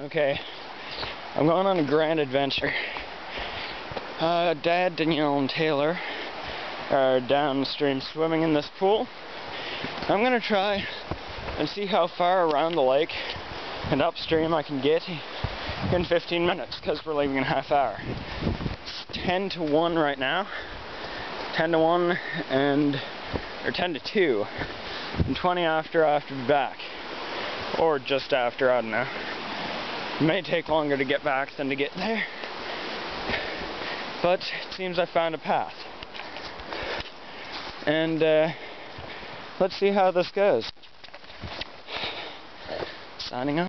Okay, I'm going on a grand adventure. Uh, Dad, Danielle, and Taylor are downstream swimming in this pool. I'm gonna try and see how far around the lake and upstream I can get in 15 minutes because we're leaving in a half hour. It's 10 to 1 right now. 10 to 1 and or 10 to 2 and 20 after I have to be back or just after I don't know may take longer to get back than to get there. But it seems I found a path. And uh, let's see how this goes. Signing off.